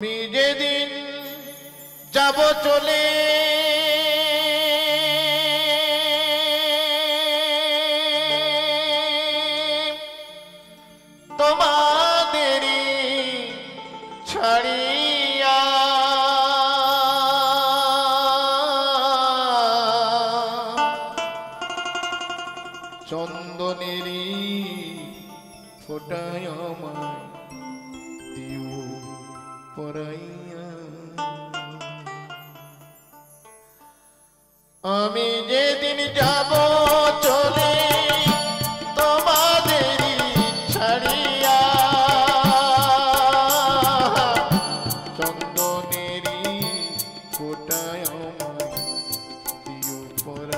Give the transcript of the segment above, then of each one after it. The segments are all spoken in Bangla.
যেদিন যাব চলে আমি যেদিন যাব চলে তোমাদের ছাড়িয়া। চন্দনেরই ফোটায় আমায় দিও পরাইয়া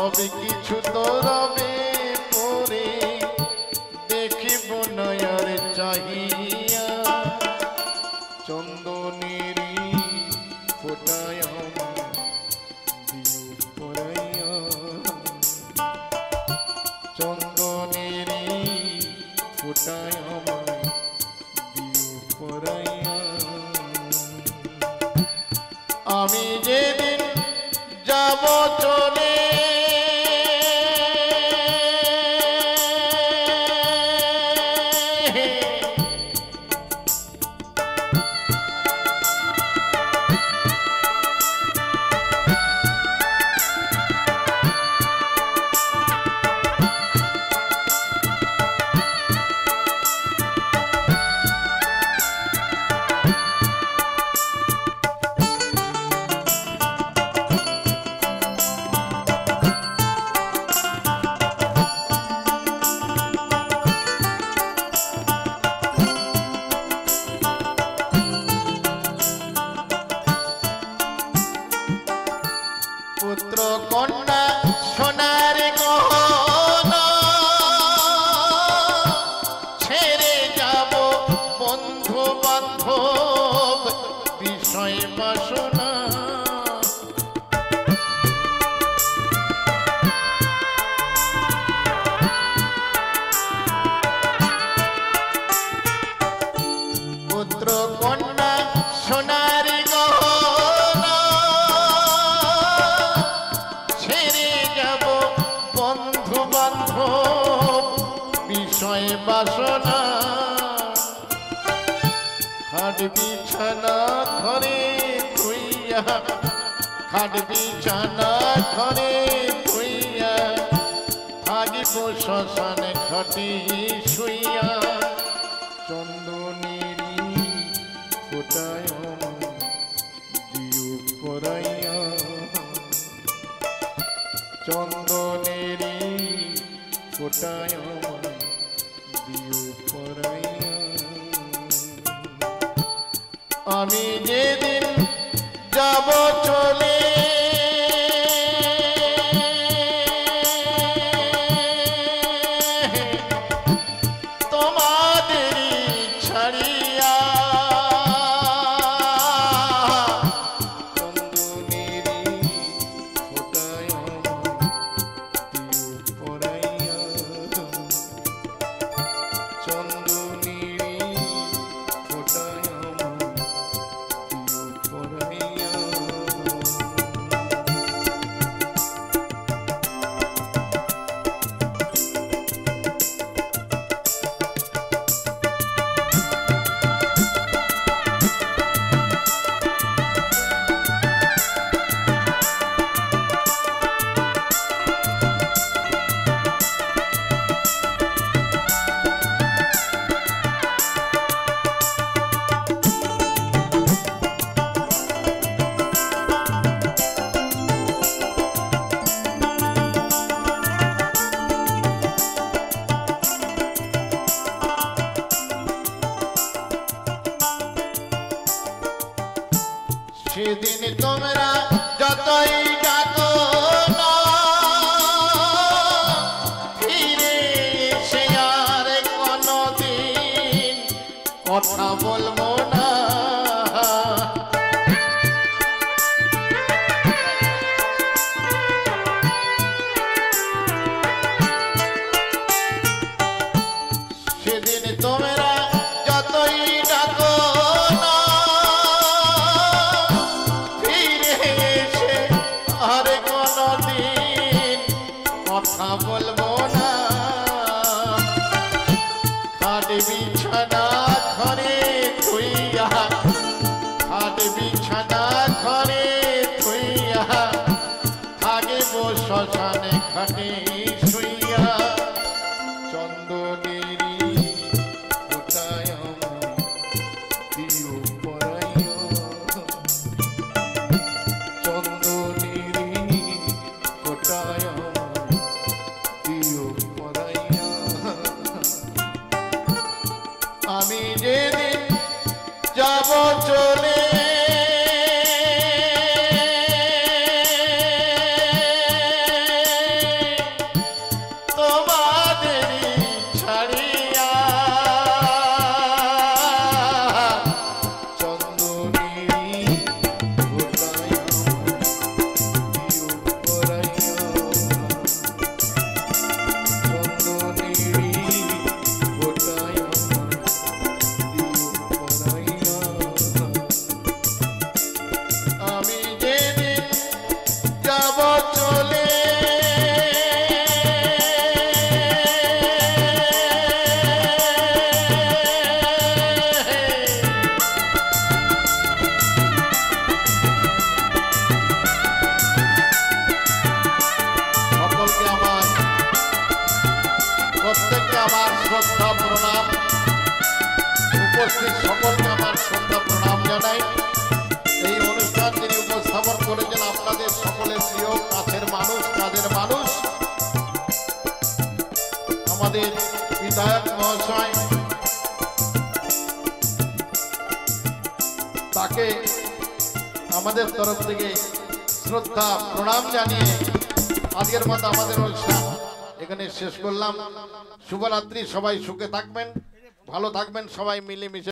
সব কিছু তো রবে। বাসনা। খাট বিছানা ঘরে ধুইয়া খাট বিছানা ঘরে ধুইয়া থাকিব শ্মশান ঘটি শুইয়া। চন্দনেরি ফোটায় দিও পরাইয়া। চন্দনেরি ফোটায় দিও পরাইয়া। আমি যেদিন যাব চলে সেদিন তোমরা যতই ডাকো সে আর কোনদিন কথা বলব না। থাকিব আমার শ্রদ্ধা প্রণাম। উপস্থিত সকলকে আমার শ্রদ্ধা প্রণাম জানাই। এই অনুষ্ঠান যিনি উপস্থাপন করেছেন আপনাদের সকলের প্রিয়, কাছের মানুষ, কাজের মানুষ। আমাদের বিধায়ক মহাশয়, তাকে আমাদের তরফ থেকে শ্রদ্ধা প্রণাম জানিয়ে আজকের মতো আমাদের অনুষ্ঠান এখানে শেষ করলাম। শুভরাত্রি সবাই সুখে থাকবেন ভালো থাকবেন সবাই মিলেমিশে